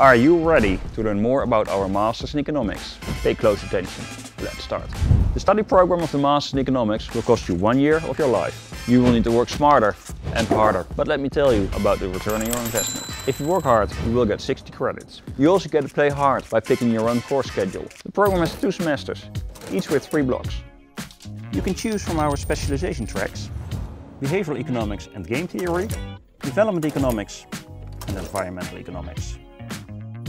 Are you ready to learn more about our Masters in Economics? Pay close attention. Let's start. The study program of the Masters in Economics will cost you one year of your life. You will need to work smarter and harder. But let me tell you about the return on your investment. If you work hard, you will get 60 credits. You also get to play hard by picking your own course schedule. The program has two semesters, each with three blocks. You can choose from our specialization tracks, behavioral economics and game theory, development economics and environmental economics.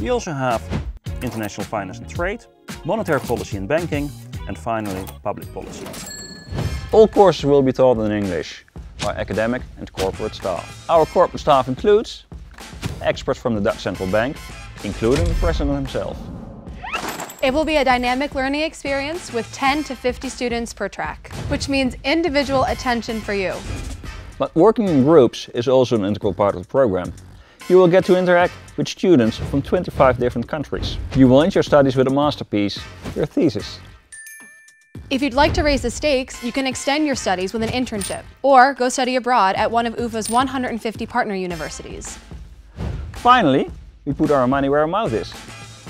We also have international finance and trade, monetary policy and banking, and finally public policy. All courses will be taught in English by academic and corporate staff. Our corporate staff includes experts from the Dutch Central Bank, including the president himself. It will be a dynamic learning experience with 10 to 50 students per track, which means individual attention for you. But working in groups is also an integral part of the program. You will get to interact with students from 25 different countries. You will end your studies with a masterpiece, your thesis. If you'd like to raise the stakes, you can extend your studies with an internship or go study abroad at one of UvA's 150 partner universities. Finally, we put our money where our mouth is.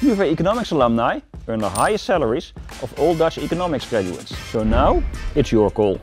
UvA Economics alumni earn the highest salaries of all Dutch economics graduates. So now, it's your call.